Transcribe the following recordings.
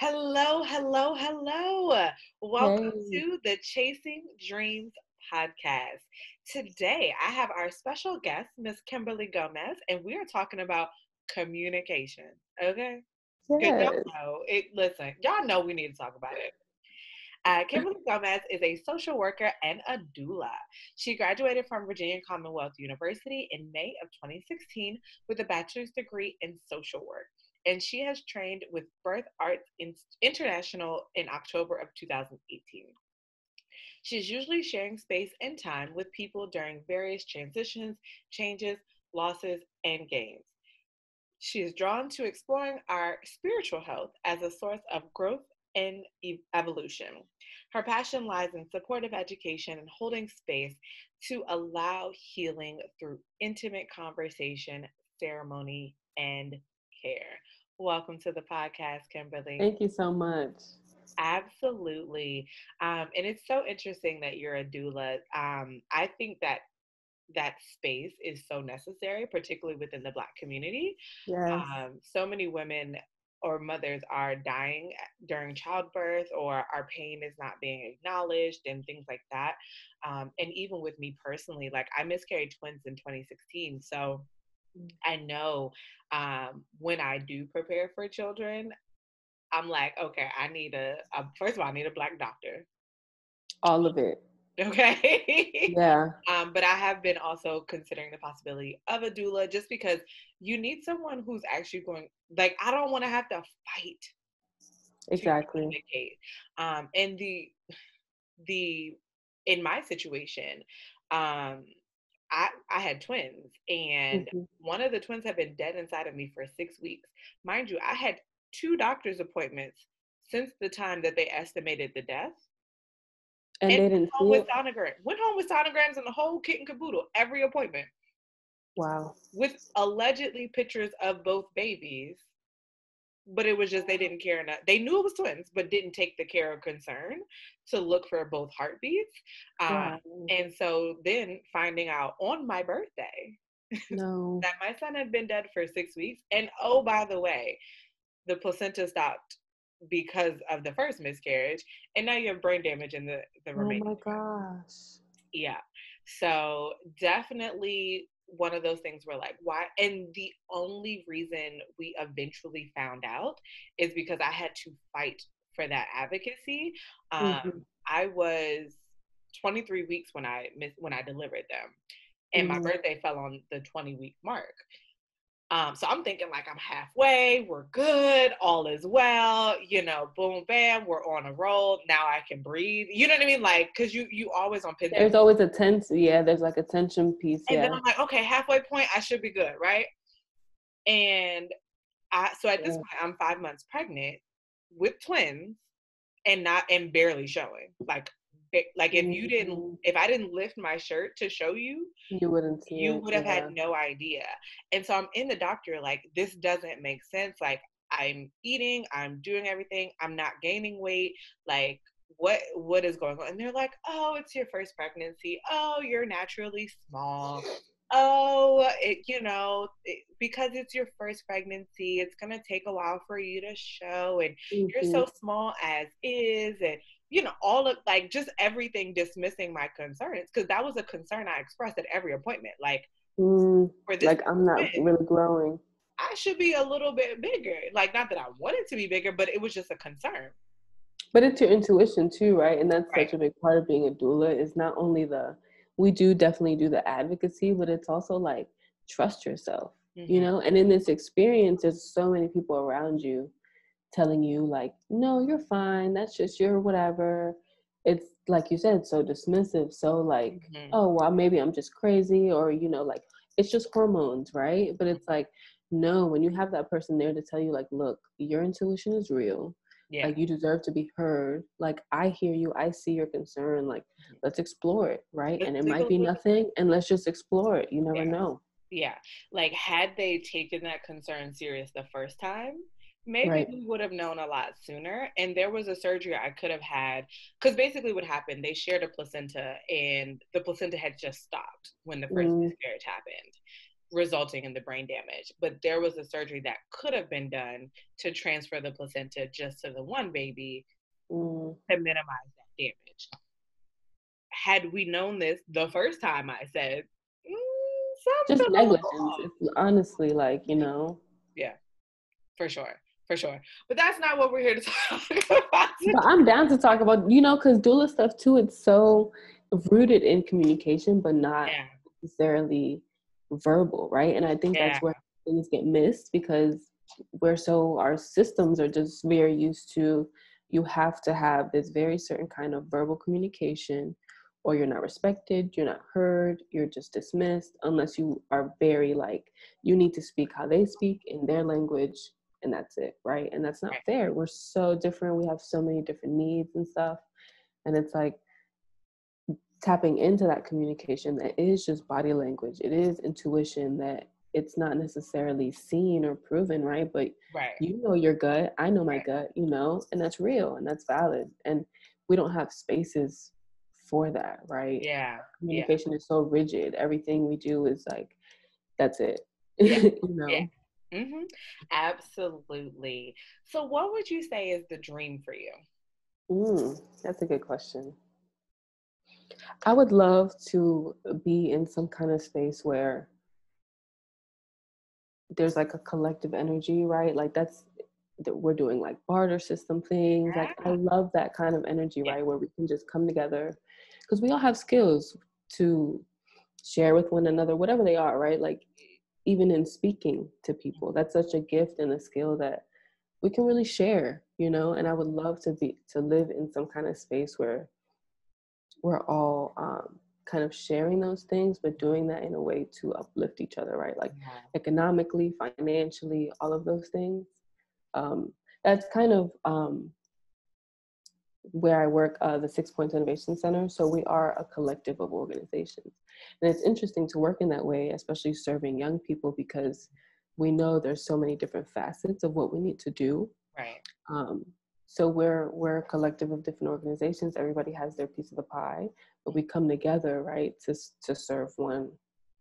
Hello, hello, hello. Welcome hey. to the Chasing Dreams podcast. Today, I have our special guest, Miss Kimberly Gomez, and we are talking about communication. Okay? Yes. Y'all know it. Listen, y'all know we need to talk about it. Uh, Kimberly Gomez is a social worker and a doula. She graduated from Virginia Commonwealth University in May of 2016 with a bachelor's degree in social work and she has trained with Birth Arts International in October of 2018. She's usually sharing space and time with people during various transitions, changes, losses, and gains. She is drawn to exploring our spiritual health as a source of growth and evolution. Her passion lies in supportive education and holding space to allow healing through intimate conversation, ceremony, and care. Welcome to the podcast, Kimberly. Thank you so much. Absolutely. Um, and it's so interesting that you're a doula. Um, I think that that space is so necessary, particularly within the Black community. Yes. Um, so many women or mothers are dying during childbirth, or our pain is not being acknowledged, and things like that. Um, and even with me personally, like I miscarried twins in 2016. So I know um, when I do prepare for children, I'm like, okay, I need a, a first of all, I need a black doctor. All of it. Okay. yeah. Um, but I have been also considering the possibility of a doula just because you need someone who's actually going like I don't want to have to fight. Exactly. To um, and the the in my situation, um, I, I had twins, and mm-hmm. one of the twins had been dead inside of me for six weeks. Mind you, I had two doctor's appointments since the time that they estimated the death. And, and they didn't went home with sonogram. Went home with sonograms and the whole kit and caboodle, every appointment. Wow. With allegedly pictures of both babies but it was just they didn't care enough. They knew it was twins, but didn't take the care of concern to look for both heartbeats. Um, And so then finding out on my birthday no. that my son had been dead for six weeks. And oh, by the way, the placenta stopped because of the first miscarriage, and now you have brain damage in the the remaining. Oh my gosh. Yeah. So definitely one of those things where like why and the only reason we eventually found out is because i had to fight for that advocacy um, mm-hmm. i was 23 weeks when i missed when i delivered them and mm-hmm. my birthday fell on the 20 week mark um, so I'm thinking like I'm halfway, we're good, all is well, you know, boom, bam, we're on a roll. Now I can breathe. You know what I mean? Like, cause you you always on pin. There's always a tense, yeah. There's like a tension piece. And yeah. then I'm like, okay, halfway point, I should be good, right? And I so at this yeah. point, I'm five months pregnant with twins, and not and barely showing. Like like if you didn't mm-hmm. if i didn't lift my shirt to show you you wouldn't see you would have had no idea. And so i'm in the doctor like this doesn't make sense like i'm eating i'm doing everything i'm not gaining weight like what what is going on? And they're like oh it's your first pregnancy. Oh you're naturally small. Oh it you know it, because it's your first pregnancy it's going to take a while for you to show and mm-hmm. you're so small as is and you know, all of like just everything dismissing my concerns because that was a concern I expressed at every appointment. Like, mm, like I'm not really growing. I should be a little bit bigger. Like, not that I wanted to be bigger, but it was just a concern. But it's your intuition too, right? And that's right. such a big part of being a doula is not only the we do definitely do the advocacy, but it's also like trust yourself, mm-hmm. you know. And in this experience, there's so many people around you telling you like no you're fine that's just your whatever it's like you said so dismissive so like mm-hmm. oh well maybe i'm just crazy or you know like it's just hormones right but it's like no when you have that person there to tell you like look your intuition is real yeah. like you deserve to be heard like i hear you i see your concern like mm-hmm. let's explore it right let's and it might be nothing and let's just explore it you never yeah. know yeah like had they taken that concern serious the first time maybe right. we would have known a lot sooner. And there was a surgery I could have had because basically what happened, they shared a placenta and the placenta had just stopped when the first mm. miscarriage happened. resulting in the brain damage. But there was a surgery that could have been done to transfer the placenta just to the one baby mm. to minimize that damage. Had we known this the first time, I said, mm, just negligence. It's honestly, like you know. Yeah, for sure for sure. But that's not what we're here to talk about. But I'm down to talk about, you know, because doula stuff too, it's so rooted in communication, but not yeah. necessarily verbal, right? And I think yeah. that's where things get missed because we're so our systems are just very used to you have to have this very certain kind of verbal communication or you're not respected, you're not heard, you're just dismissed unless you are very like you need to speak how they speak in their language and that's it, right? And that's not right. fair. We're so different. We have so many different needs and stuff. And it's like tapping into that communication that is just body language it is intuition that it's not necessarily seen or proven right but right. you know your gut i know my right. gut you know and that's real and that's valid and we don't have spaces for that right yeah communication yeah. is so rigid everything we do is like that's it yeah. you know yeah. Mm-hmm. Absolutely. So, what would you say is the dream for you? Mm, that's a good question. I would love to be in some kind of space where there's like a collective energy, right? Like that's that we're doing like barter system things. Like I love that kind of energy, right? Where we can just come together because we all have skills to share with one another, whatever they are, right? Like even in speaking to people, that's such a gift and a skill that we can really share, you know. And I would love to be to live in some kind of space where we're all um, kind of sharing those things, but doing that in a way to uplift each other, right? Like yeah. economically, financially, all of those things. Um, that's kind of um, where I work, uh, the Six Points Innovation Center. So we are a collective of organizations. And it's interesting to work in that way, especially serving young people, because we know there's so many different facets of what we need to do. Right. Um, so we're we're a collective of different organizations. Everybody has their piece of the pie, but we come together, right, to to serve one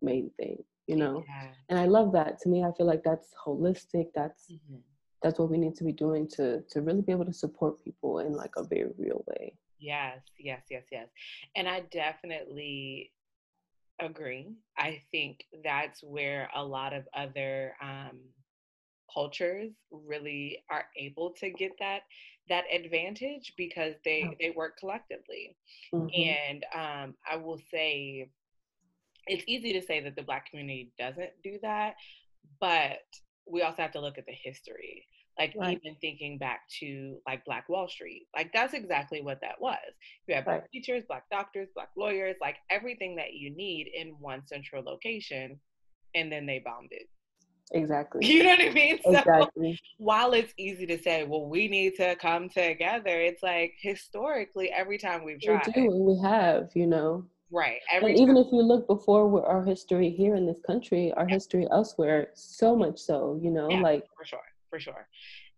main thing, you know. Yeah. And I love that. To me, I feel like that's holistic. That's mm-hmm. That's what we need to be doing to to really be able to support people in like a very real way. Yes, yes, yes, yes. And I definitely agree. I think that's where a lot of other um, cultures really are able to get that that advantage because they oh. they work collectively mm-hmm. and um, i will say it's easy to say that the black community doesn't do that but we also have to look at the history like right. even thinking back to like black wall street like that's exactly what that was you have black right. teachers black doctors black lawyers like everything that you need in one central location and then they bombed it Exactly. You know what I mean? So exactly. while it's easy to say, well, we need to come together, it's like historically, every time we've tried. We do, we have, you know. Right. Every and even if you look before our history here in this country, our yeah. history elsewhere, so much so, you know, yeah, like for sure, for sure.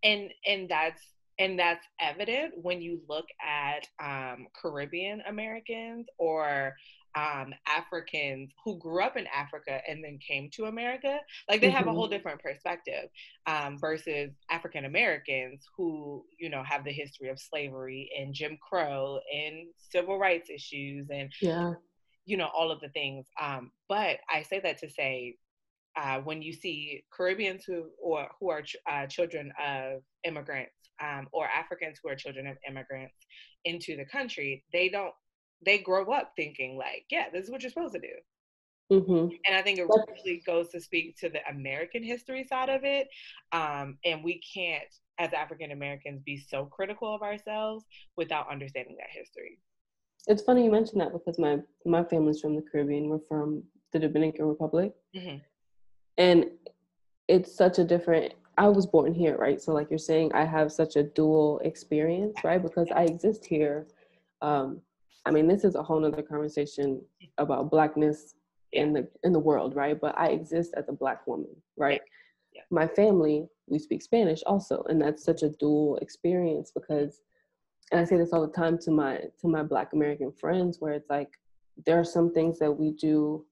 And and that's and that's evident when you look at um, Caribbean Americans or um, Africans who grew up in Africa and then came to America, like they mm-hmm. have a whole mm-hmm. different perspective um, versus African Americans who, you know, have the history of slavery and Jim Crow and civil rights issues and, yeah. you know, all of the things. Um, but I say that to say, uh, when you see Caribbeans who or who are ch- uh, children of immigrants um, or Africans who are children of immigrants into the country, they don't they grow up thinking like, yeah, this is what you're supposed to do. Mm-hmm. And I think it really goes to speak to the American history side of it. Um, and we can't, as African Americans, be so critical of ourselves without understanding that history. It's funny you mentioned that because my my family's from the Caribbean. We're from the Dominican Republic, mm-hmm. and it's such a different. I was born here, right? So, like you're saying, I have such a dual experience, right? Because I exist here. Um, I mean, this is a whole nother conversation about blackness in the in the world, right? But I exist as a black woman, right? Yeah. My family, we speak Spanish also, and that's such a dual experience because and I say this all the time to my to my black American friends where it's like there are some things that we do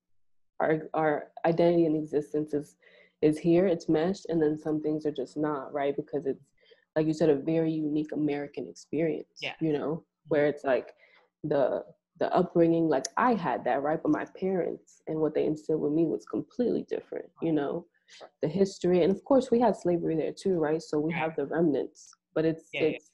our our identity and existence is is here, it's meshed, and then some things are just not, right? Because it's like you said, a very unique American experience. Yeah. You know, mm-hmm. where it's like the the upbringing, like I had that, right? But my parents and what they instilled with me was completely different, you know. The history, and of course we had slavery there too, right? So we have the remnants, but it's Yeah, it's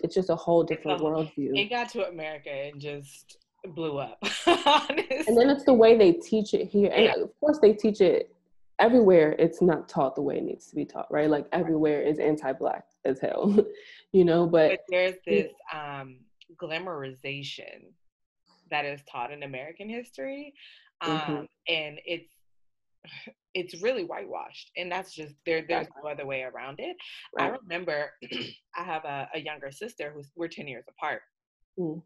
it's just a whole different worldview. It got to America and just blew up. honestly. and then it's the way they teach it here and Yeah. of course they teach it everywhere it's not taught the way it needs to be taught right like everywhere is anti-black as hell you know but but there's this um, glamorization that is taught in American history, um, Mhm. and it's it's really whitewashed, and that's just there. There's no other way around it. I remember I have a, a younger sister who's we're ten years apart, Mm.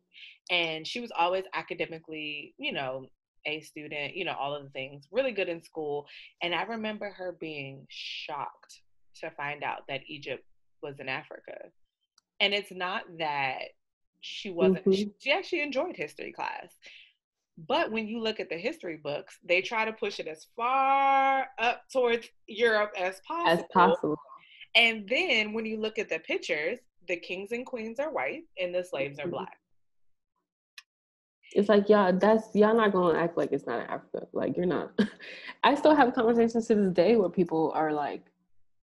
and she was always academically, you know, a student, you know, all of the things, really good in school. And I remember her being shocked to find out that Egypt was in Africa. And it's not that she wasn't, she, Mhm. she actually enjoyed history class. But when you look at the history books, they try to push it as far up towards Europe as possible. as possible And then when you look at the pictures, the kings and queens are white and the slaves are Mhm. black. it's like y'all, that's y'all not gonna act like it's not africa like you're not i still have conversations to this day where people are like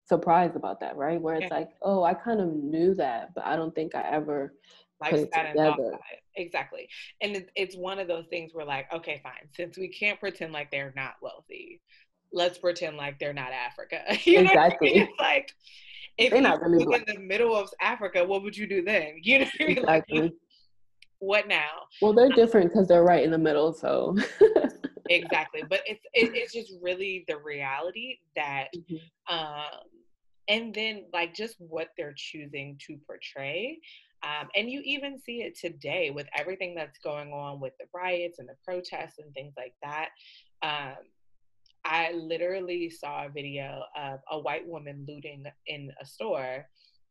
surprised about that right where it's Yeah. like oh i kind of knew that but i don't think i ever like put it and thought together. Exactly. And it, it's one of those things where like, okay, fine. Since we can't pretend like they're not wealthy, let's pretend like they're not Africa. you know what I Exactly. mean? It's like if They're not really in the middle of Africa, what would you do then? You know what I mean? Like, what now? well they're different because they're right in the middle so Exactly. But it's it, it's just really the reality that Mhm. um and then like just what they're choosing to portray um, and you even see it today with everything that's going on with the riots and the protests and things like that. Um, i literally saw a video of a white woman looting in a store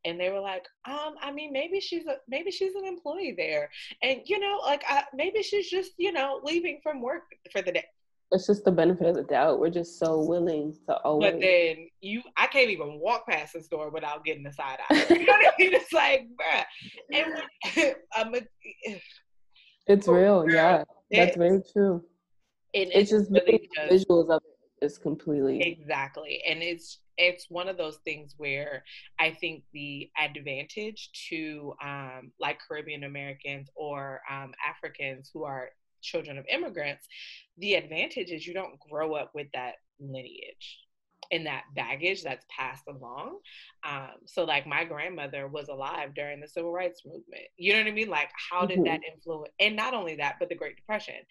and they were like um i mean maybe she's a maybe she's an employee there. And you know like uh, maybe she's just you know leaving from work for the day it's just the benefit of the doubt. We're just so willing to always. But then you, I can't even walk past the store without getting a side eye. You know what I mean? It's like, bruh. And I'm a, it's real, yeah. That's very true. and It's just really really just visuals of it is completely. exactly, and it's it's one of those things where I think the advantage to um, like Caribbean Americans or um, Africans who are children of immigrants, the advantage is you don't grow up with that lineage and that baggage that's passed along. Um, so, like, my grandmother was alive during the civil rights movement. You know what I mean? Like, how did Mhm. that influence? And not only that, but the Great Depression.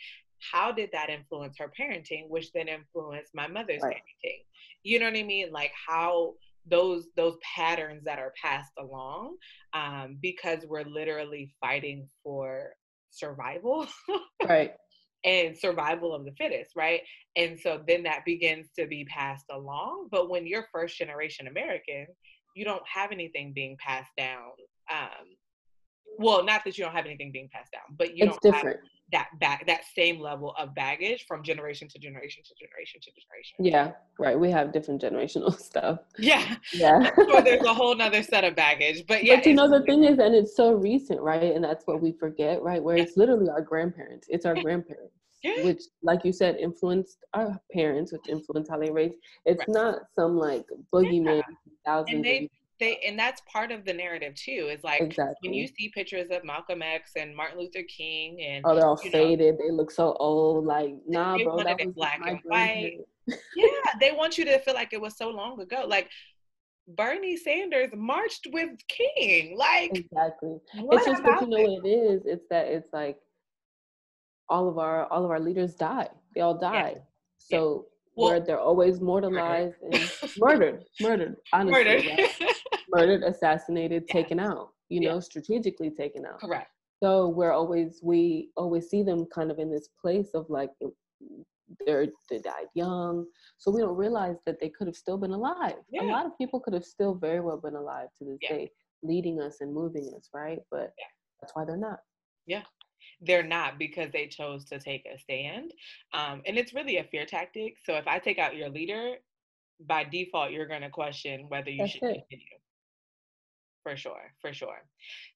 How did that influence her parenting, which then influenced my mother's Right. parenting? You know what I mean? Like how those those patterns that are passed along, um, because we're literally fighting for survival Right. and survival of the fittest, right? And so then that begins to be passed along. But when you're first generation American, you don't have anything being passed down. Um, well, not that you don't have anything being passed down, but you it's don't different. have that back that same level of baggage from generation to generation to generation to generation. Yeah, right. We have different generational stuff. Yeah. Yeah. So there's a whole nother set of baggage. But yeah, but you know the thing is, and it's so recent, right? And that's what we forget, right? Where Yeah. it's literally our grandparents. It's our grandparents, Yeah. which, like you said, influenced our parents, which influenced how they raised. It's Right. not some like boogeyman thousands. And they and that's part of the narrative too. Is like exactly. when you see pictures of Malcolm X and Martin Luther King and oh, they're all you know, faded. They look so old. Like, nah, bro, that was black and white. yeah, they want you to feel like it was so long ago. Like Bernie Sanders marched with King. Like Exactly. it's just, but you know what it is? It's that it's like all of our all of our leaders die. They all died. So Well- where they're always mortalized and murdered, murdered, honestly, Murdered. right? Murdered, assassinated, Yeah. taken out. You Yeah. know, strategically taken out. Correct. So we're always we always see them kind of in this place of like they're they died young, so we don't realize that they could have still been alive. Yeah. A lot of people could have still very well been alive to this day, leading us and moving us, right? But that's why they're not. Yeah, they're not because they chose to take a stand. Um, and it's really a fear tactic. So if I take out your leader, by default, you're going to question whether you That's should it. continue. For sure, for sure.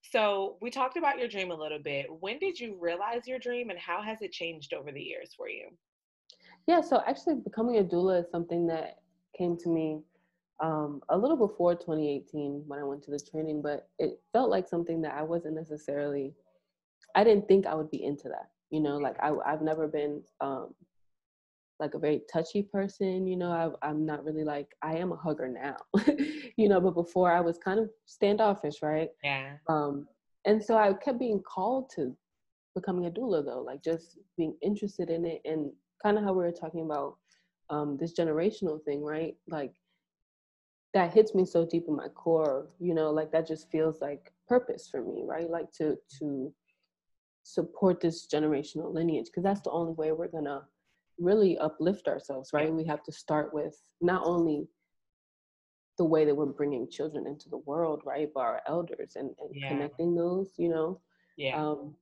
So we talked about your dream a little bit. When did you realize your dream and how has it changed over the years for you? Yeah, so actually becoming a doula is something that came to me um, a little before 2018 when I went to the training, but it felt like something that I wasn't necessarily, I didn't think I would be into that. You know, like I, I've never been um, like a very touchy person. You know, I, I'm not really like, I am a hugger now, you know, but before I was kind of standoffish, right? Yeah. Um, and so I kept being called to becoming a doula though, like just being interested in it and kind of how we were talking about um, this generational thing, right? Like that hits me so deep in my core, you know, like that just feels like purpose for me, right? Like to to support this generational lineage because that's the only way we're gonna really uplift ourselves, right? We have to start with not only the way that we're bringing children into the world, right, but our elders and, and yeah. connecting those, you know. Yeah. Um,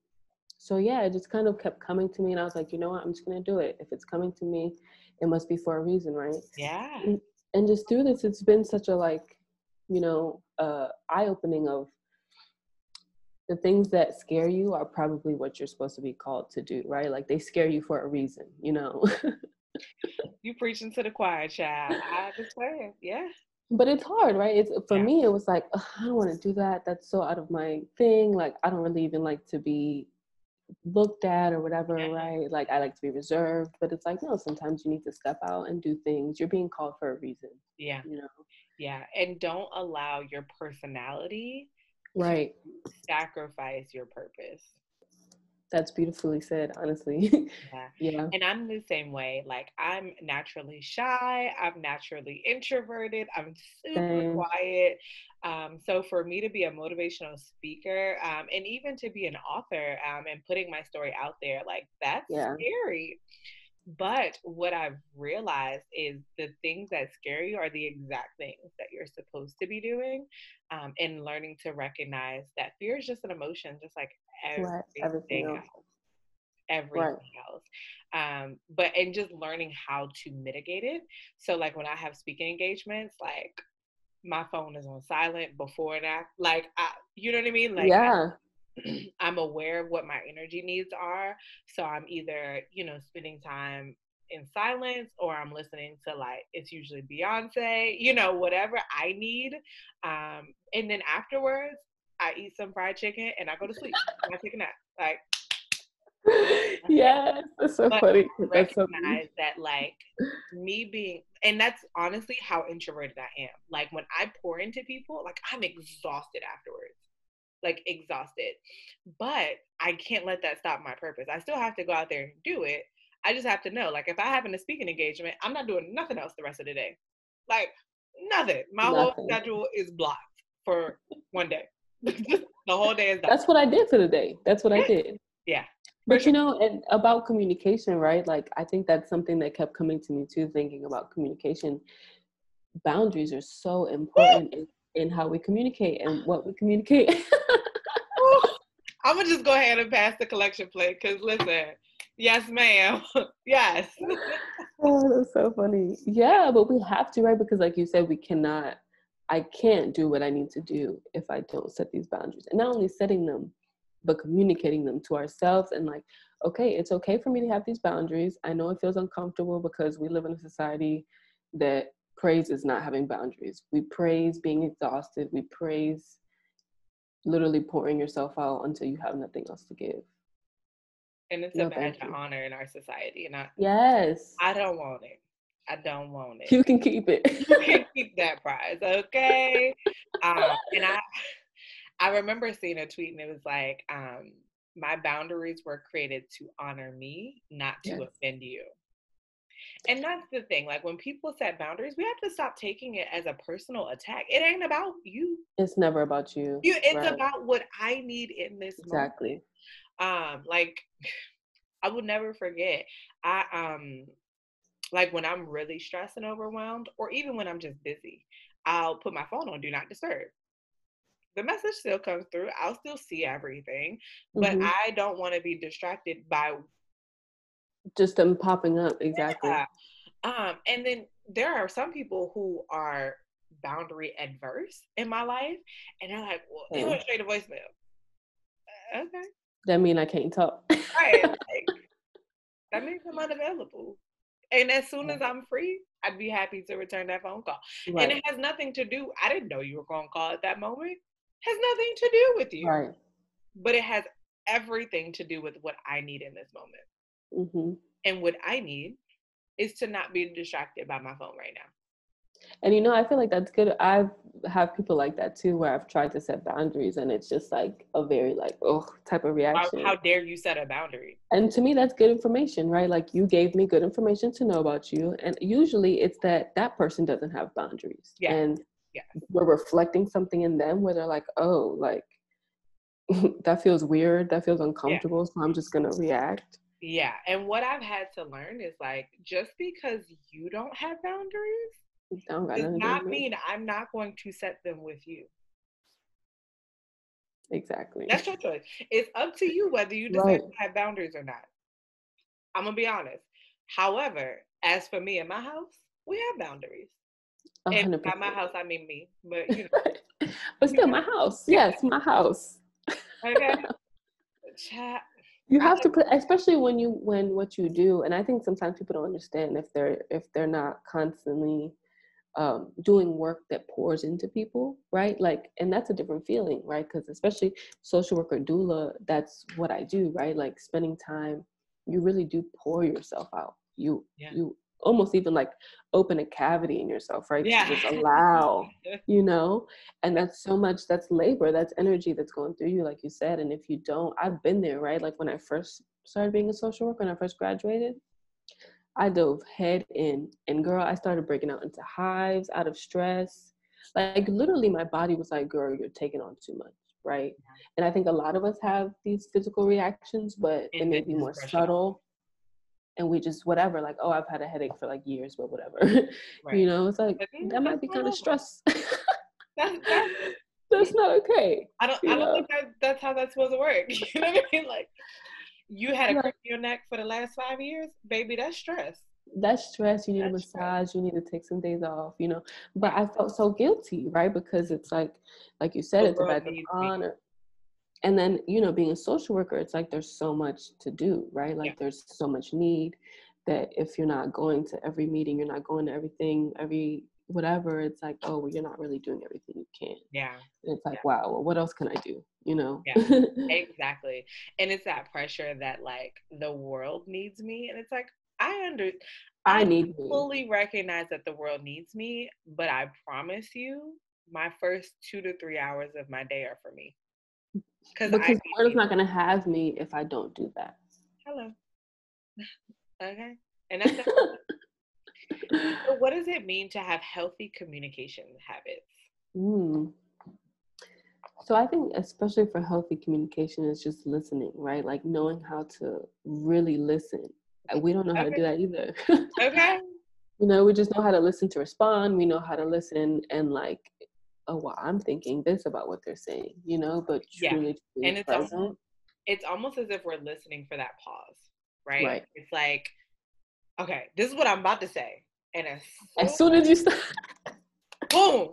so yeah, it just kind of kept coming to me, and I was like, you know what, I'm just gonna do it. If it's coming to me, it must be for a reason, right? Yeah. And, and just through this, it's been such a like, you know, uh, eye opening of the things that scare you are probably what you're supposed to be called to do, right? Like they scare you for a reason, you know. you preaching to the choir, child. I understand. Yeah. But it's hard, right? It's for yeah. me. It was like I don't want to do that. That's so out of my thing. Like I don't really even like to be looked at or whatever, yeah. right? Like I like to be reserved, but it's like no. Sometimes you need to step out and do things. You're being called for a reason. Yeah. You know. Yeah, and don't allow your personality right. sacrifice your purpose. That's beautifully said honestly. Yeah. Yeah. And i'm the same way. Like i'm naturally shy. I'm naturally introverted. I'm super Same. quiet. Um, so for me to be a motivational speaker um, and even to be an author um, and putting my story out there like that's yeah. scary but what I've realized is the things that scare you are the exact things that you're supposed to be doing, um, and learning to recognize that fear is just an emotion, just like everything, everything else. else. Everything right. else. Um, but and just learning how to mitigate it. So like when I have speaking engagements, like my phone is on silent before and after. Like I, you know what I mean? Like yeah. I'm aware of what my energy needs are. So I'm either, you know, spending time in silence or I'm listening to like it's usually Beyonce, you know, whatever I need. Um, and then afterwards I eat some fried chicken and I go to sleep. I take a nap. Like Yes, that's so but funny. That's so funny. that like me being and that's honestly how introverted I am. Like when I pour into people, like I'm exhausted afterwards like exhausted. But I can't let that stop my purpose. I still have to go out there and do it. I just have to know, like, if I happen to speak an engagement, I'm not doing nothing else the rest of the day. Like, nothing. My nothing. whole schedule is blocked for one day. the whole day is done. That's what I did for the day. That's what I did. Yeah. But sure. you know, and about communication, right? Like, I think that's something that kept coming to me too, thinking about communication. Boundaries are so important in, in how we communicate and what we communicate. I'm gonna just go ahead and pass the collection plate because listen, yes, ma'am, yes. oh, that's so funny. Yeah, but we have to, right? Because, like you said, we cannot. I can't do what I need to do if I don't set these boundaries, and not only setting them, but communicating them to ourselves and like, okay, it's okay for me to have these boundaries. I know it feels uncomfortable because we live in a society that praises not having boundaries. We praise being exhausted. We praise literally pouring yourself out until you have nothing else to give. And it's no, a badge of honor in our society. And I Yes. I don't want it. I don't want it. You can keep it. you can keep that prize, okay? um, and I I remember seeing a tweet and it was like, um, my boundaries were created to honor me, not to yes. offend you. And that's the thing. Like when people set boundaries, we have to stop taking it as a personal attack. It ain't about you. It's never about you. you it's right. about what I need in this exactly. Moment. Um, like I will never forget. I um like when I'm really stressed and overwhelmed, or even when I'm just busy, I'll put my phone on do not disturb. the message still comes through. I'll still see everything, but mm-hmm. I don't want to be distracted by just them popping up. Exactly. Yeah. Um, and then there are some people who are boundary adverse in my life, and they're like, "Well, they went straight to voicemail." Uh, okay. That mean I can't talk. right. Like, that means I'm unavailable. And as soon as I'm free, I'd be happy to return that phone call. Right. And it has nothing to do. I didn't know you were going to call at that moment. has nothing to do with you. Right. But it has everything to do with what I need in this moment. Mm-hmm. And what I need is to not be distracted by my phone right now. And you know, I feel like that's good. I have people like that too, where I've tried to set boundaries, and it's just like a very like oh type of reaction. How, how, dare you set a boundary? And to me, that's good information, right? Like you gave me good information to know about you, and usually it's that that person doesn't have boundaries, yeah. and yeah. we're reflecting something in them where they're like, oh, like that feels weird, that feels uncomfortable, yeah. so I'm just gonna react. Yeah, and what I've had to learn is like just because you don't have boundaries does not mean I'm not going to set them with you. Exactly. That's your choice. It's up to you whether you decide right. to have boundaries or not. I'm gonna be honest. However, as for me and my house, we have boundaries. 100%. And by my house, I mean me, but you know. but still, my house. Yes, my house. okay. Chat. You have to put, especially when you when what you do, and I think sometimes people don't understand if they're if they're not constantly um, doing work that pours into people, right? Like, and that's a different feeling, right? Because especially social worker doula, that's what I do, right? Like spending time, you really do pour yourself out. You yeah. you almost even like open a cavity in yourself, right? Yeah. To just allow, you know, and that's so much. That's labor. That's energy that's going through you, like you said. And if you don't, I've been there, right? Like when I first started being a social worker, when I first graduated, I dove head in. And girl, I started breaking out into hives out of stress. Like literally, my body was like, girl, you're taking on too much. Right. And I think a lot of us have these physical reactions, but it may be more subtle. And we just, whatever, like, oh, I've had a headache for like years, but whatever. Right. you know, it's like, that might be kind of stress. that's, that's, that's not okay. I don't, I don't think that that's how that's supposed to work. You know what I mean? Like, you had a grip in your neck for the last five years, baby, that's stress. That's stress. You need that's a massage. Stress. You need to take some days off, you know. But I felt so guilty, right? Because it's like, like you said, the it's about of honor. And then, you know, being a social worker, it's like there's so much to do, right? Like yeah. there's so much need that if you're not going to every meeting, you're not going to everything, every whatever, it's like, oh, well, you're not really doing everything you can. Yeah. And it's like, yeah. wow, well, what else can I do? You know? Yeah, exactly. And it's that pressure that like the world needs me. And it's like, I under I, I need fully me. recognize that the world needs me, but I promise you, my first two to three hours of my day are for me. Because the world is not gonna have me if I don't do that. Hello. okay. And that's so what does it mean to have healthy communication habits? Mm. So I think especially for healthy communication is just listening, right? Like knowing how to really listen. We don't know how okay. to do that either. okay. You know, we just know how to listen to respond. We know how to listen and like, oh well, I'm thinking this about what they're saying, you know, but truly, yeah. and it's almost, it's almost as if we're listening for that pause, right? right? It's like, okay, this is what I'm about to say. And as soon as, soon as you start, boom.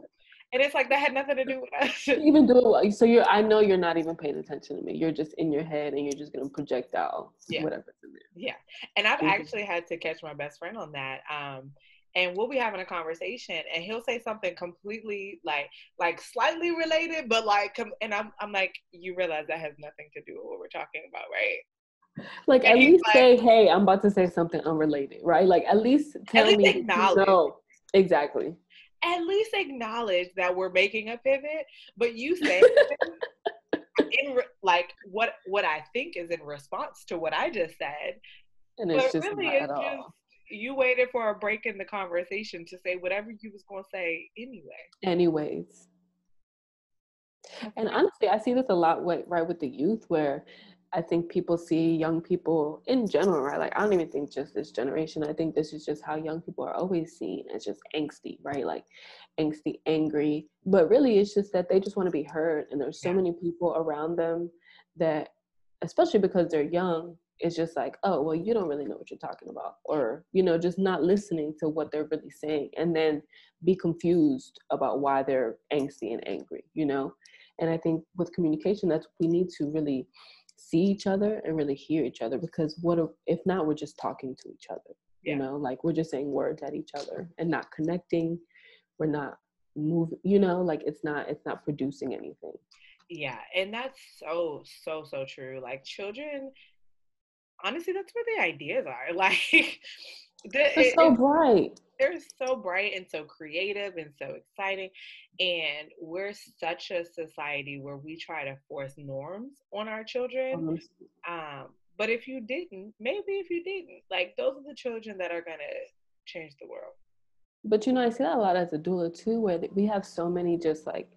And it's like that had nothing to do with us. even do it. So you're, I know you're not even paying attention to me. You're just in your head, and you're just gonna project out yeah. whatever's in there. Yeah, and I've mm-hmm. actually had to catch my best friend on that. Um, and we'll be having a conversation, and he'll say something completely like, like slightly related, but like, and I'm, I'm like, you realize that has nothing to do with what we're talking about, right? like at least like, say, hey, I'm about to say something unrelated, right? Like at least tell at least me. Acknowledge. No, exactly. At least acknowledge that we're making a pivot, but you say in re- like what what I think is in response to what I just said. And it's but just really it's just you waited for a break in the conversation to say whatever you was gonna say anyway. Anyways. And honestly, I see this a lot with right with the youth where I think people see young people in general, right? Like I don't even think just this generation. I think this is just how young people are always seen as just angsty, right? Like angsty, angry. But really it's just that they just want to be heard. And there's so yeah. many people around them that especially because they're young, it's just like, oh well you don't really know what you're talking about. Or, you know, just not listening to what they're really saying and then be confused about why they're angsty and angry, you know? And I think with communication, that's we need to really see each other and really hear each other because what if not we're just talking to each other yeah. you know like we're just saying words at each other and not connecting we're not moving you know like it's not it's not producing anything yeah and that's so so so true like children honestly that's where the ideas are like they're it, so bright they're so bright and so creative and so exciting. And we're such a society where we try to force norms on our children. Um, but if you didn't, maybe if you didn't, like those are the children that are gonna change the world. But you know, I see that a lot as a doula too, where we have so many just like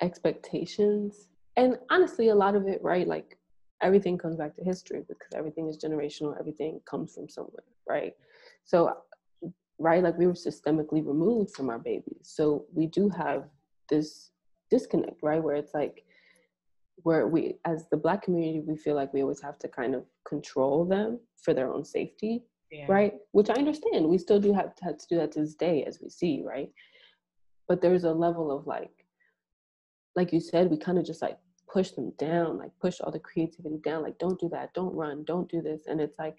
expectations, and honestly, a lot of it, right? Like everything comes back to history because everything is generational. Everything comes from somewhere, right? So right? Like we were systemically removed from our babies. So we do have this disconnect, right? Where it's like, where we, as the Black community, we feel like we always have to kind of control them for their own safety, yeah. right? Which I understand. We still do have to, have to do that to this day, as we see, right? But there's a level of like, like you said, we kind of just like push them down, like push all the creativity down, like don't do that, don't run, don't do this. And it's like,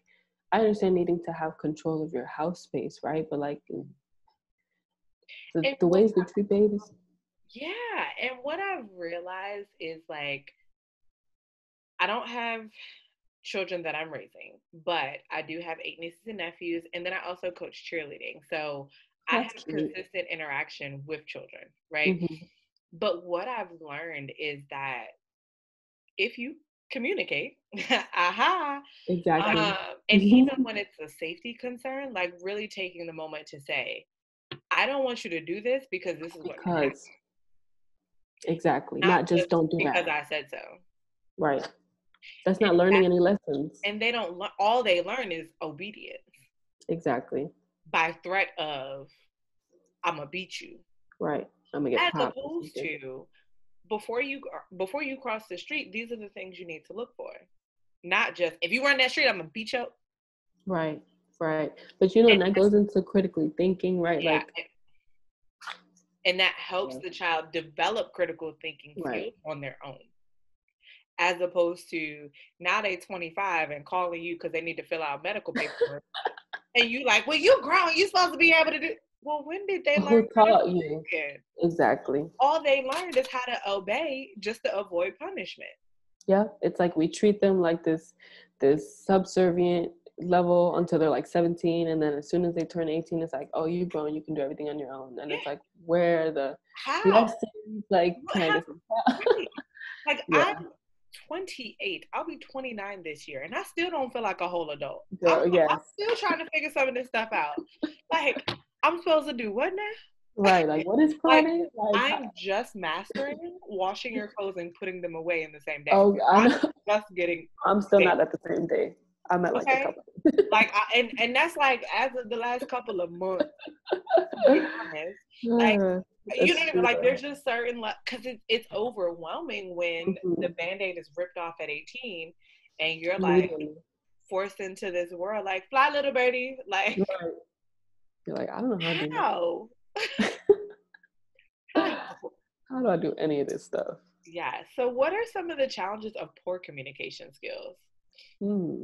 I understand needing to have control of your house space, right? But like the, the ways we treat babies. Yeah. And what I've realized is like, I don't have children that I'm raising, but I do have eight nieces and nephews. And then I also coach cheerleading. So That's I have cute. consistent interaction with children, right? Mm-hmm. But what I've learned is that if you communicate. Aha. Exactly. Um, and even when it's a safety concern, like really taking the moment to say, I don't want you to do this because this is what because, Exactly. Not, not just, don't do because that. Because I said so. Right. That's not and learning any lessons. And they don't, all they learn is obedience. Exactly. By threat of, I'm going to beat you. Right. I'm going to get As opposed to, before you uh, before you cross the street, these are the things you need to look for. Not just if you run that street, I'm gonna beat you up. Right, right. But you know, and that goes into critically thinking, right? Yeah, like, and that helps yeah. the child develop critical thinking right. on their own, as opposed to now they're 25 and calling you because they need to fill out medical paperwork, and you like, well, you're grown, You're supposed to be able to do. Well, when did they learn? Who taught you? Exactly. All they learned is how to obey just to avoid punishment. Yeah, it's like we treat them like this, this subservient level until they're like 17 and then as soon as they turn 18 it's like oh you've grown you can do everything on your own and it's like where the how? lessons like kind of like yeah. i'm 28 i'll be 29 this year and i still don't feel like a whole adult Girl, I'm, yes. I'm still trying to figure some of this stuff out like I'm supposed to do what now? Right, like what is planning? Like, I'm just mastering washing your clothes and putting them away in the same day. Oh, I'm, I'm just getting. I'm still not at the same day. I'm at like okay? a couple. like, I, and and that's like as of the last couple of months. honest, like you know, like there's just certain like because it's it's overwhelming when mm-hmm. the band-aid is ripped off at 18, and you're like mm-hmm. forced into this world, like fly little birdie, like. Right you're like, I don't know how to how? do how do I do any of this stuff? Yeah. So, what are some of the challenges of poor communication skills? Hmm.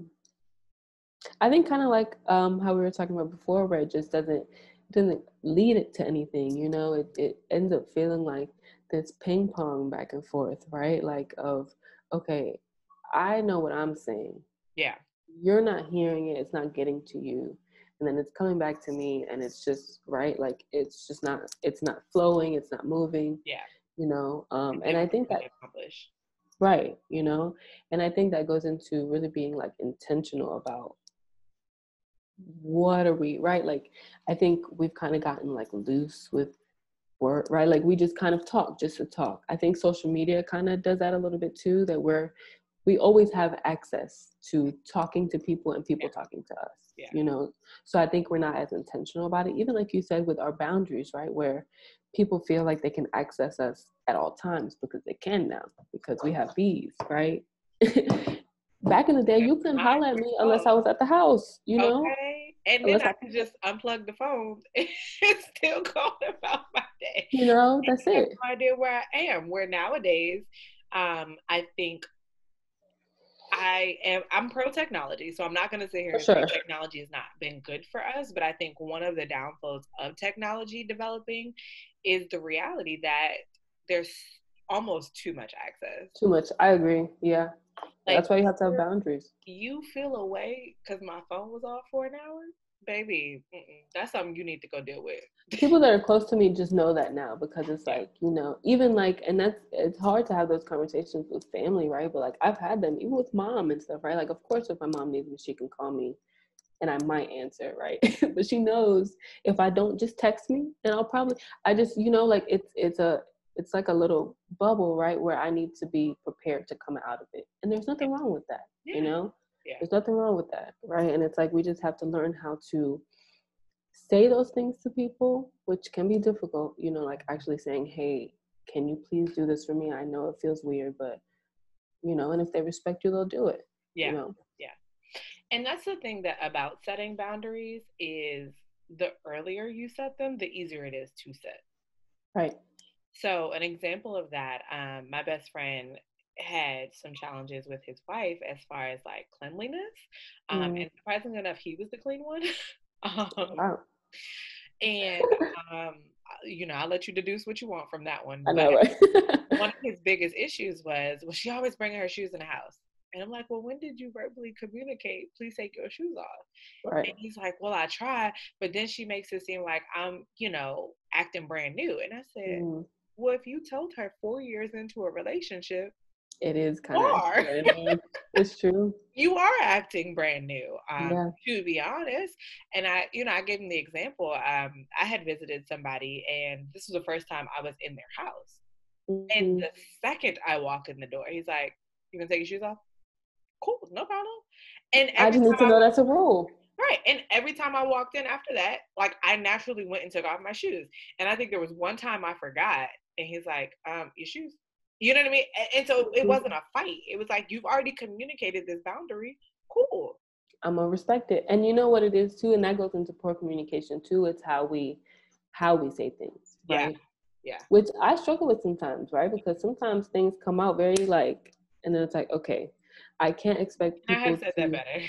I think kind of like um, how we were talking about before, where it just doesn't doesn't lead it to anything. You know, it it ends up feeling like this ping pong back and forth, right? Like of okay, I know what I'm saying. Yeah. You're not hearing it. It's not getting to you and then it's coming back to me and it's just right like it's just not it's not flowing it's not moving yeah. you know um and i think that right you know? And i think that goes into really being like intentional about what are we right like i think we've kind of gotten like loose with work right like we just kind of talk just to talk. I think social media kind of does that a little bit too that we're we always have access to talking to people and people yeah. talking to us yeah. you know? So i think we're not as intentional about it. Even like you said with our boundaries right where people feel like they can access us at all times because they can now because we have bees right? Back in the day you couldn't holler at me unless i was at the house you know? Okay. and then unless i could just unplug the phone and still go about my day. You know that's it. no idea where i am. Where nowadays um, I think I am I'm pro technology, so I'm not going to sit here and sure. say technology has not been good for us. But I think one of the downfalls of technology developing is the reality that there's almost too much access. Too much. I agree. Yeah. Like, That's why you have to have boundaries. You feel away because my phone was off for an hour, baby. that's something you need to go deal with. People that are close to me just know that now because it's like you know even like and that's it's hard to have those conversations with family right? But like i've had them even with mom and stuff right? Like of course if my mom needs me she can call me and i might answer right? But she knows if i don't just text me and i'll probably i just you know like it's it's a it's like a little bubble right? Where i need to be prepared to come out of it. And there's nothing wrong with that yeah. you know yeah. there's nothing wrong with that right and it's like we just have to learn how to say those things to people, which can be difficult, you know, like actually saying, hey, can you please do this for me? I know it feels weird, but, you know, and if they respect you, they'll do it. Yeah. You know? Yeah. And that's the thing that about setting boundaries is the earlier you set them, the easier it is to set. Right. So, an example of that, um, my best friend had some challenges with his wife as far as like cleanliness. Um, mm. And surprisingly enough, he was the clean one. um. And um, you know, I'll let you deduce what you want from that one. I know, right? one of his biggest issues was, well, she always bringing her shoes in the house. And I'm like, well, when did you verbally communicate? Please take your shoes off. Right. And he's like, well, I try, but then she makes it seem like I'm, you know, acting brand new. And I said, mm. well, if you told her four years into a relationship it is kind of. Are. it's true. You are acting brand new, um, yeah. to be honest. And I, you know, I gave him the example. Um, I had visited somebody, and this was the first time I was in their house. Mm-hmm. And the second I walked in the door, he's like, "You can take your shoes off." Cool, no problem. And I just need to know that's a rule. Right. And every time I walked in after that, like I naturally went and took off my shoes. And I think there was one time I forgot, and he's like, um, your shoes. You know what I mean? And, and so it mm-hmm. wasn't a fight. It was like you've already communicated this boundary. Cool. I'm gonna respect it. And you know what it is too, and that goes into poor communication too. It's how we how we say things. Right? Yeah. Yeah. Which I struggle with sometimes, right? Because sometimes things come out very like and then it's like, okay, I can't expect people I have said to, that better.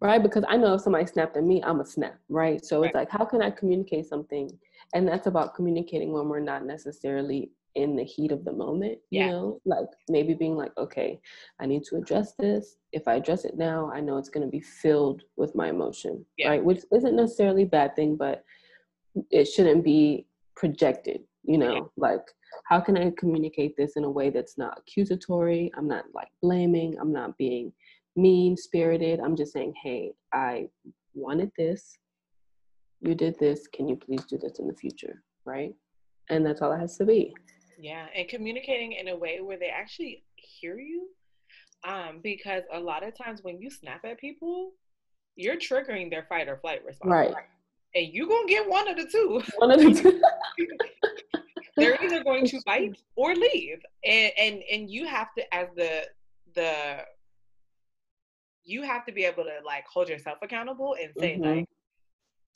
Right? Because I know if somebody snapped at me, I'm a snap, right? So right. it's like, how can I communicate something? And that's about communicating when we're not necessarily in the heat of the moment, you yeah. know, like maybe being like, okay, I need to address this. If I address it now, I know it's going to be filled with my emotion, yeah. right? Which isn't necessarily a bad thing, but it shouldn't be projected, you know, yeah. like how can I communicate this in a way that's not accusatory? I'm not like blaming, I'm not being mean spirited. I'm just saying, hey, I wanted this. You did this. Can you please do this in the future? Right? And that's all it has to be. Yeah, and communicating in a way where they actually hear you. Um, because a lot of times when you snap at people, you're triggering their fight or flight response. Right. And you're gonna get one of the two. One of the two. They're either going to fight or leave. And and and you have to as the the you have to be able to like hold yourself accountable and say mm-hmm. like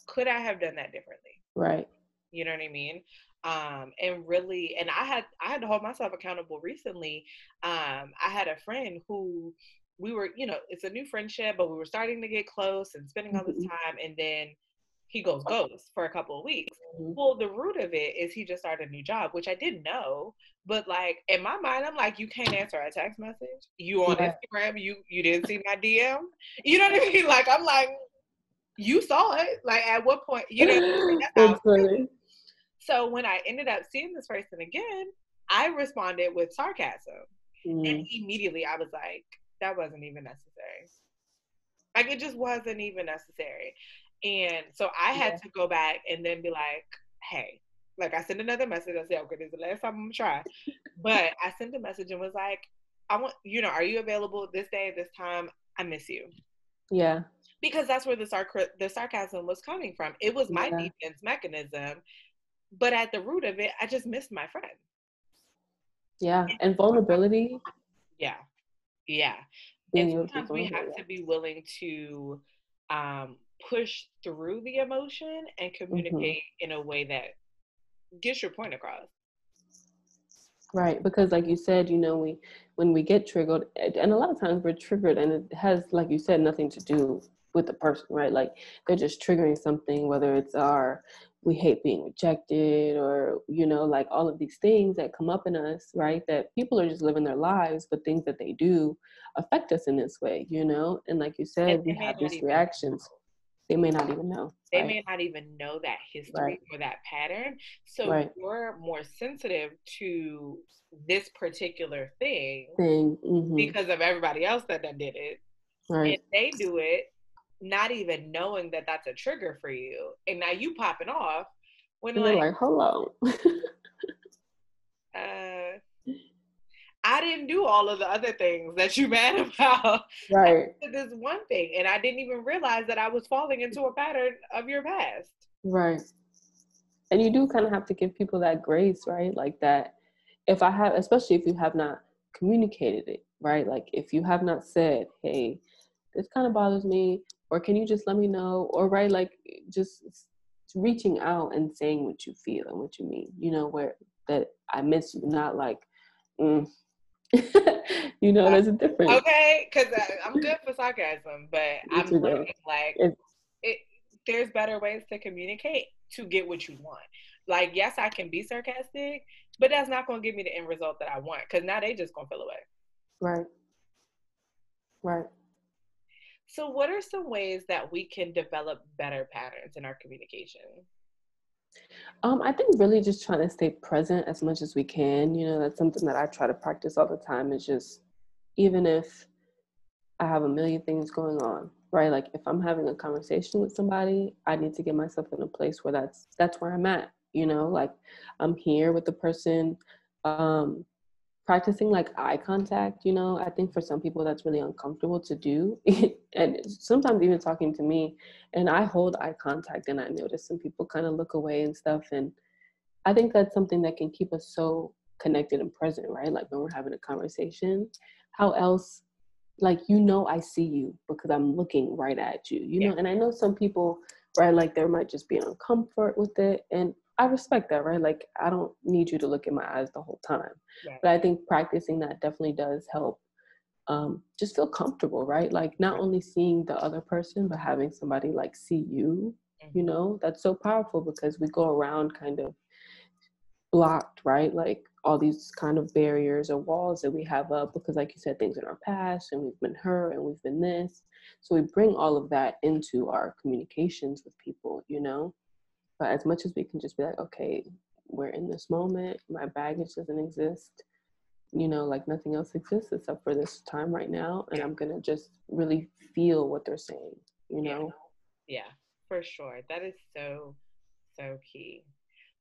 could I have done that differently? Right. You know what I mean? Um, and really and i had i had to hold myself accountable recently um, i had a friend who we were you know it's a new friendship but we were starting to get close and spending all this mm-hmm. time and then he goes ghost for a couple of weeks. Mm-hmm. well the root of it is he just started a new job which i didn't know but like in my mind i'm like you can't answer a text message? You on yeah. instagram? You you didn't see my dm you know what i mean? Like i'm like you saw it. Like at what point? You know that's funny so when I ended up seeing this person again, I responded with sarcasm. Mm. And immediately I was like, that wasn't even necessary. Like it just wasn't even necessary. And so I had yeah. to go back and then be like, hey, like I sent another message. I said, okay, this is the last time I'm gonna try. but I sent a message and was like, I want, you know, are you available this day, this time? I miss you. Yeah. Because that's where the, sarc- the sarcasm was coming from. It was my yeah. defense mechanism. But at the root of it, I just missed my friend. Yeah. And vulnerability. Yeah. Yeah. and sometimes we have to be willing to um, push through the emotion and mm-hmm. communicate mm-hmm. in a way that gets your point across. Right, because like you said, you know, we when we get triggered, and a lot of times we're triggered, and it has, like you said, nothing to do with the person, right? Like they're just triggering something, whether it's our we hate being rejected, or you know, like all of these things that come up in us, right? That people are just living their lives, but things that they do affect us in this way, you know. And like you said, we have these reactions they may not even know. They right? may not even know that history right. or that pattern. So right. you're more sensitive to this particular thing, thing. Mm-hmm. because of everybody else that done did it. Right. And they do it not even knowing that that's a trigger for you. And now you popping off when like, like, hold on. uh I didn't do all of the other things that you mad about. Right. this one thing. And I didn't even realize that I was falling into a pattern of your past. Right. And you do kind of have to give people that grace, right? Like that if I have especially if you have not communicated it, right? Like if you have not said, Hey, this kind of bothers me, or can you just let me know? Or right, like just reaching out and saying what you feel and what you mean, you know, where that I miss you, not like, mm, you know, there's a difference. Okay, because I'm good for sarcasm, but I'm learning like it. There's better ways to communicate to get what you want. Like, yes, I can be sarcastic, but that's not going to give me the end result that I want. Because now they just gonna feel away. Right. Right. So, what are some ways that we can develop better patterns in our communication? Um, I think really just trying to stay present as much as we can. You know, that's something that I try to practice all the time. Is just even if I have a million things going on, right? Like if I'm having a conversation with somebody, I need to get myself in a place where that's that's where I'm at. You know, like I'm here with the person. Um, practicing like eye contact you know i think for some people that's really uncomfortable to do. And sometimes even talking to me and i hold eye contact and i notice some people kind of look away and stuff and i think that's something that can keep us so connected and present right? Like when we're having a conversation. How else like you know i see you because i'm looking right at you you yeah. know and i know some people right like there might just be uncomfort with it and I respect that, right? Like I don't need you to look in my eyes the whole time. Right. But I think practicing that definitely does help um, just feel comfortable, right? Like not only seeing the other person, but having somebody like see you, mm-hmm. you know, that's so powerful because we go around kind of blocked, right? Like all these kind of barriers or walls that we have up because, like you said, things in our past and we've been hurt and we've been this. So we bring all of that into our communications with people, you know? But as much as we can just be like, okay, we're in this moment, my baggage doesn't exist, you know, like nothing else exists except for this time right now. And I'm going to just really feel what they're saying, you know? Yeah. yeah, for sure. That is so, so key.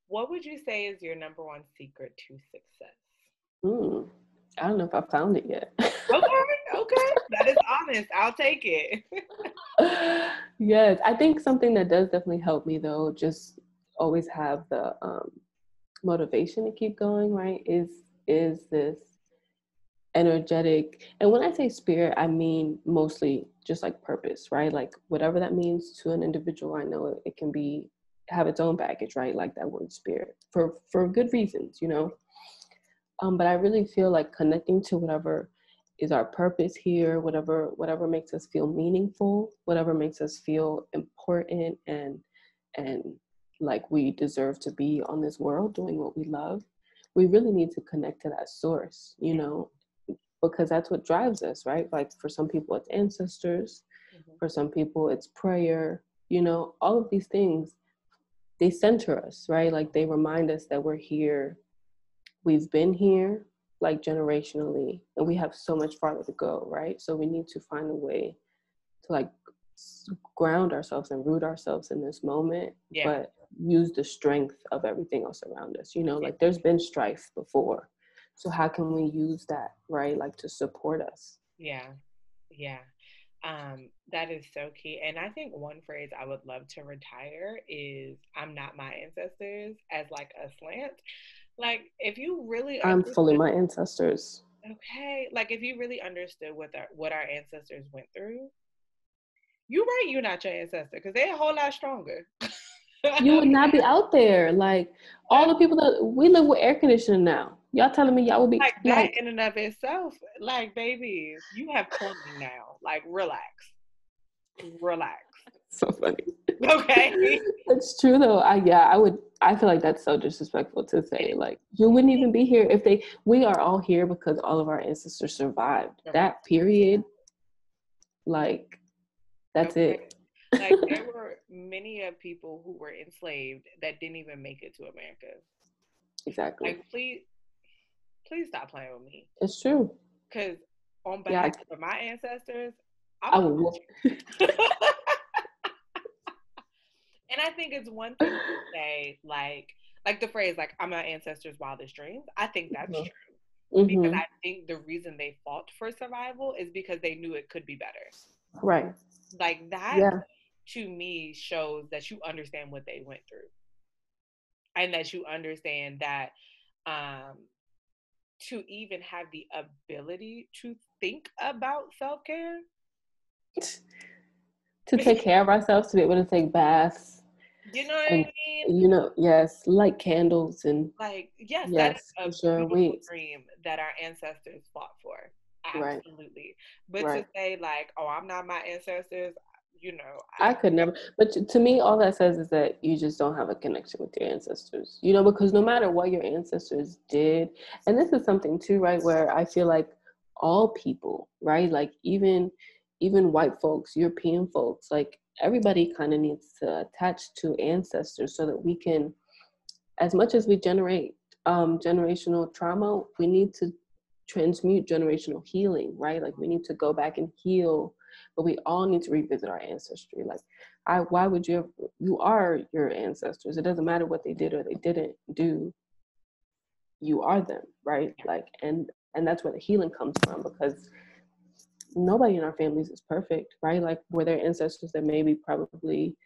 What would you say is your number one secret to success? Mm, I don't know if I found it yet. okay, okay. That is honest. I'll take it. yes, I think something that does definitely help me though, just always have the um, motivation to keep going. Right? Is is this energetic? And when I say spirit, I mean mostly just like purpose, right? Like whatever that means to an individual. I know it, it can be have its own baggage, right? Like that word spirit for for good reasons, you know. Um, but I really feel like connecting to whatever is our purpose here whatever whatever makes us feel meaningful whatever makes us feel important and and like we deserve to be on this world doing what we love we really need to connect to that source you know? Because that's what drives us right? Like for some people it's ancestors mm-hmm. for some people it's prayer you know? All of these things they center us right? Like they remind us that we're here we've been here like generationally and we have so much farther to go right so we need to find a way to like ground ourselves and root ourselves in this moment yeah. but use the strength of everything else around us you know like there's been strife before So how can we use that, right? Like to support us. Yeah. Yeah. Um, that is so key. And I think one phrase I would love to retire is I'm not my ancestors as like a slant. Like if you really I'm fully my ancestors. Okay. Like if you really understood what our what our ancestors went through, you're right, you're not your ancestor, because they're a whole lot stronger. you would not be out there. Like all the people that we live with air conditioning now. Y'all telling me y'all would be like that like, in and of itself. Like, baby, you have plumbing now. Like, relax, relax. So funny. Okay. it's true though. I yeah, I would. I feel like that's so disrespectful to say. Like, you wouldn't even be here if they. We are all here because all of our ancestors survived. That period. Like, that's okay. it. like there were many of people who were enslaved that didn't even make it to America. Exactly. Like, please please stop playing with me. It's true. Because on behalf yeah, of my ancestors, I, I will. and I think it's one thing to say, like, like the phrase, like, I'm my ancestors' wildest dreams. I think that's mm-hmm. true. Mm-hmm. Because I think the reason they fought for survival is because they knew it could be better. Right. Like that yeah. to me shows that you understand what they went through. And that you understand that um to even have the ability to think about self care. to take care of ourselves, to be able to take baths. You know what and, I mean? You know, yes, light candles and like yes, yes that is a sure. dream that our ancestors fought for. Absolutely. Right. But right. to say like, oh, I'm not my ancestors, you know I, I, could never but to, to me all that says is that you just don't have a connection with your ancestors you know because no matter what your ancestors did and this is something too right where i feel like all people right like even even white folks european folks like everybody kind of needs to attach to ancestors so that we can as much as we generate um, generational trauma we need to transmute generational healing right like we need to go back and heal but we all need to revisit our ancestry. Like, I, why would you? Have, you are your ancestors. It doesn't matter what they did or they didn't do. You are them, right? Like, and and that's where the healing comes from because nobody in our families is perfect, right? Like, were there ancestors that maybe probably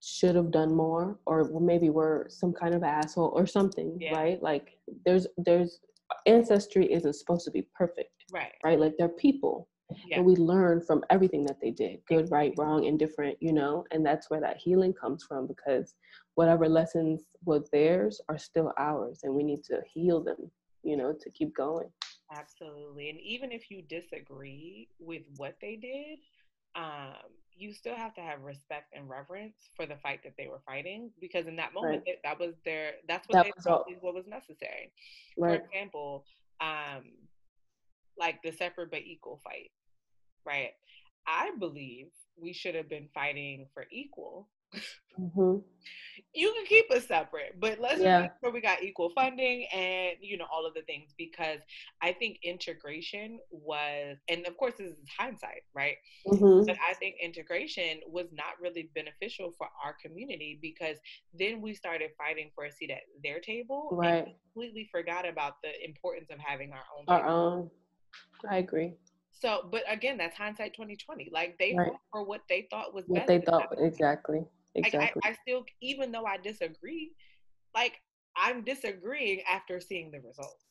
should have done more or maybe were some kind of asshole or something yeah. right? Like there's there's ancestry isn't supposed to be perfect right. right? Like they're people. Yeah. and we learn from everything that they did good right wrong indifferent you know? And that's where that healing comes from because whatever lessons was theirs are still ours and we need to heal them you know to keep going absolutely and even if you disagree with what they did um, you still have to have respect and reverence for the fight that they were fighting because in that moment right. that, that was their that's what that they thought was what was necessary right. for example um, like the separate but equal fight right? I believe we should have been fighting for equal. Mm-hmm. you can keep us separate, but let's yeah. make sure we got equal funding and you know all of the things because I think integration was, and of course this is hindsight, right? Mm-hmm. But I think integration was not really beneficial for our community because then we started fighting for a seat at their table, right? And completely forgot about the importance of having our own. Our own. I agree. So, but again, that's hindsight 2020. Like they right. for what they thought was what they thought exactly. Exactly. I, I, still, even though I disagree, like I'm disagreeing after seeing the results.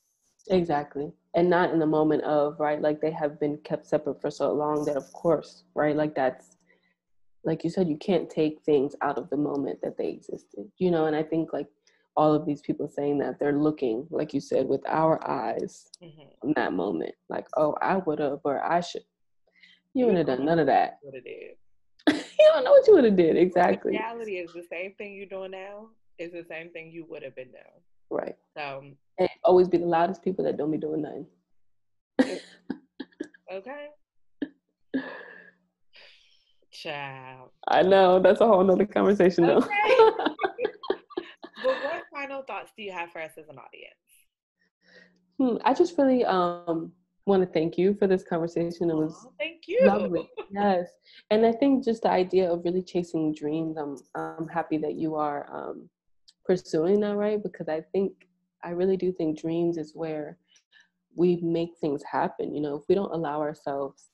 Exactly. And not in the moment of, right? Like they have been kept separate for so long that, of course, right? Like that's, like you said, you can't take things out of the moment that they existed, you know? And I think like all of these people saying that they're looking, like you said, with our eyes mm-hmm. in that moment. Like, oh, I would have, or I should. You wouldn't have done none of that. Would have did. You don't know what you would have did exactly. The reality is the same thing you're doing now is the same thing you would have been doing. Right. So and always be the loudest people that don't be doing nothing. okay. Child. I know that's a whole nother conversation okay. though well, what final thoughts do you have for us as an audience? Hmm, I just really um, want to thank you for this conversation. It was oh, thank you. Lovely. yes, and I think just the idea of really chasing dreams. I'm I'm happy that you are um, pursuing that, right? Because I think I really do think dreams is where we make things happen you know if we don't allow ourselves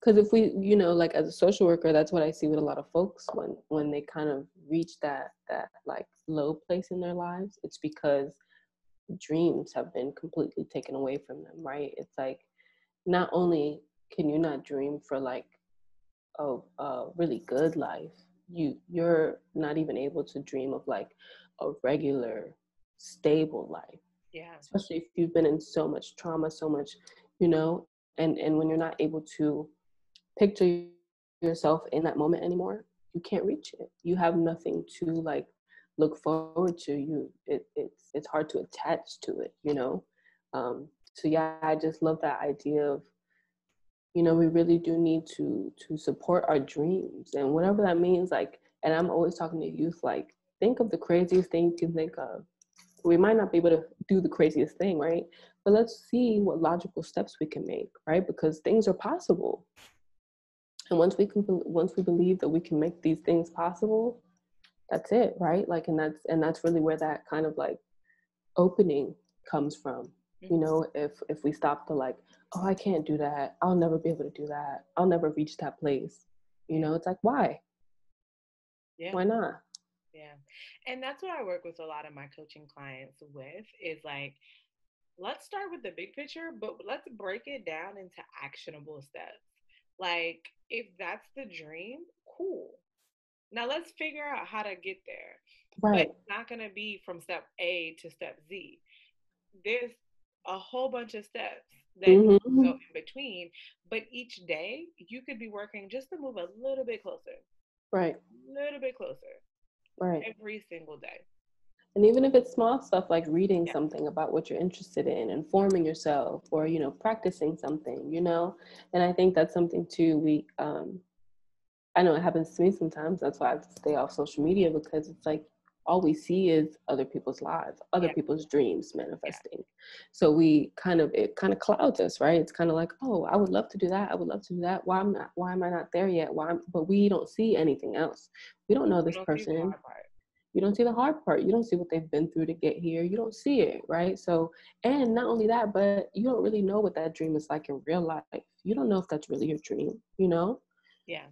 because if we you know like as a social worker that's what i see with a lot of folks when when they kind of reach that that like low place in their lives it's because dreams have been completely taken away from them right? It's like not only can you not dream for like a, a really good life you you're not even able to dream of like a regular stable life. Yeah. Especially if you've been in so much trauma so much you know and and when you're not able to picture yourself in that moment anymore you can't reach it. You have nothing to like look forward to you it, it's it's hard to attach to it you know? Um so yeah i just love that idea of you know we really do need to to support our dreams and whatever that means like and i'm always talking to youth like think of the craziest thing you can think of. We might not be able to do the craziest thing right? But let's see what logical steps we can make right? Because things are possible. And once we can once we believe that we can make these things possible that's it right? Like and that's and that's really where that kind of like opening comes from you mm-hmm. know? If if we stop to like oh i can't do that. I'll never be able to do that. I'll never reach that place you know? It's like why? Yeah. Why not? Yeah. And that's what i work with a lot of my coaching clients with is like let's start with the big picture but let's break it down into actionable steps. Like if that's the dream cool now let's figure out how to get there right but it's not going to be from step a to step z there's a whole bunch of steps that mm-hmm. go in between. But each day you could be working just to move a little bit closer. Right. A little bit closer. Right. Every single day. And even if it's small stuff like reading yeah. something about what you're interested in, informing yourself, or you know, practicing something, you know, and I think that's something too. We, um, I know it happens to me sometimes. That's why I have to stay off social media because it's like all we see is other people's lives, other yeah. people's dreams manifesting. Yeah. So we kind of it kind of clouds us, right? It's kind of like, oh, I would love to do that. I would love to do that. Why am not? Why am I not there yet? Why? but we don't see anything else. We don't know this don't person. You don't see the hard part. You don't see what they've been through to get here. You don't see it, right? So, and not only that, but you don't really know what that dream is like in real life. You don't know if that's really your dream, you know? Yeah.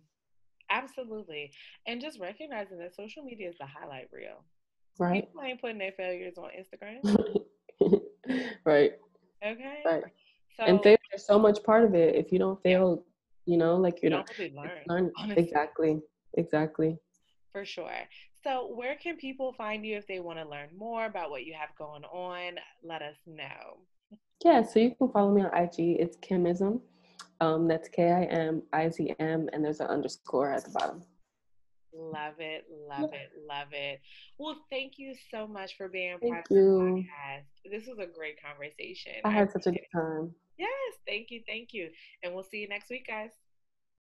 Absolutely. And just recognizing that social media is the highlight reel. Right. People ain't putting their failures on Instagram. right. Okay. Right. So, and failure is so much part of it. If you don't fail, you know, like you're you not really learn. learn exactly. Exactly. For sure. So, where can people find you if they want to learn more about what you have going on? Let us know. Yeah, so you can follow me on IG. It's Kimizm. Um, that's K I M I Z M, and there's an underscore at the bottom. Love it, love it, love it. Well, thank you so much for being thank part you. of the podcast. This was a great conversation. I had such a good time. Yes, thank you, thank you. And we'll see you next week, guys.